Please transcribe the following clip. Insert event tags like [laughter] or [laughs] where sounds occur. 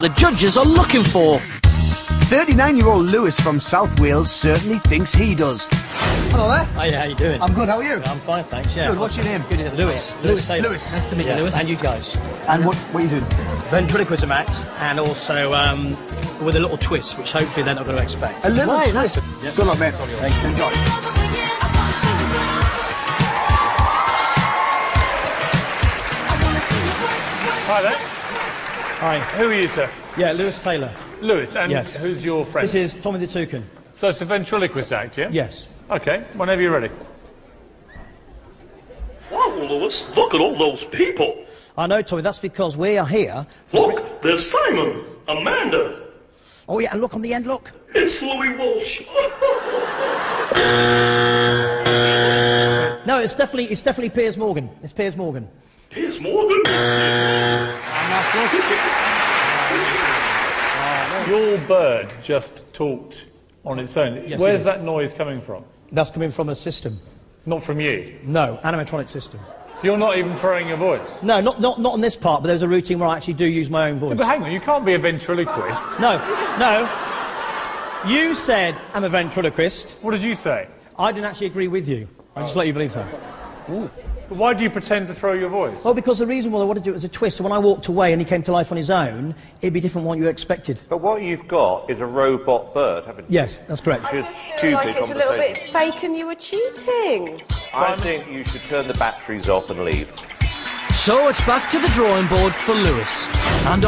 the judges are looking for. 39-year-old Louis from South Wales certainly thinks he does. Hello there. Hi, how are you doing? I'm good, how are you? I'm fine, thanks. Yeah. Good, what's your name? Good, Louis. Louis Taylor. Louis. Nice to meet you, Louis. And you guys. And what, what are you doing? Ventriloquism act, and also um, with a little twist, which hopefully they're not going to expect. A little Right, twist. nice. Good luck, mate. Enjoy. Hi there. Hi. Who are you, sir? Yeah, Louis Taylor. Louis, and Yes. who's your friend? This is Tommy the Toucan. So it's a ventriloquist act, yeah? Yes. Okay, whenever you're ready. Wow, Louis, look at all those people. I know, Tommy, that's because we are here. For Look, there's Simon, Amanda. Oh, yeah, and look on the end, look. It's Louis Walsh. [laughs] No, it's definitely, it's definitely Piers Morgan. It's Piers Morgan. Piers Morgan. [laughs] Your bird just talked on its own. Yes, Where's it that noise coming from? That's coming from a system. Not from you. No, animatronic system. So you're not even throwing your voice. No, not, not, not on this part, but there's a routine where I actually do use my own voice. But hang on, you can't be a ventriloquist. No, no. You said I'm a ventriloquist. What did you say? I didn't actually agree with you. I just oh. let you believe that. But why do you pretend to throw your voice? Well, because the reason why I wanted to do it was a twist. So when I walked away and he came to life on his own, it'd be different from what you expected. But what you've got is a robot bird, haven't you? Yes, that's correct. Which is stupid like it's a little bit fake and you were cheating. I think you should turn the batteries off and leave. So it's back to the drawing board for Louis. And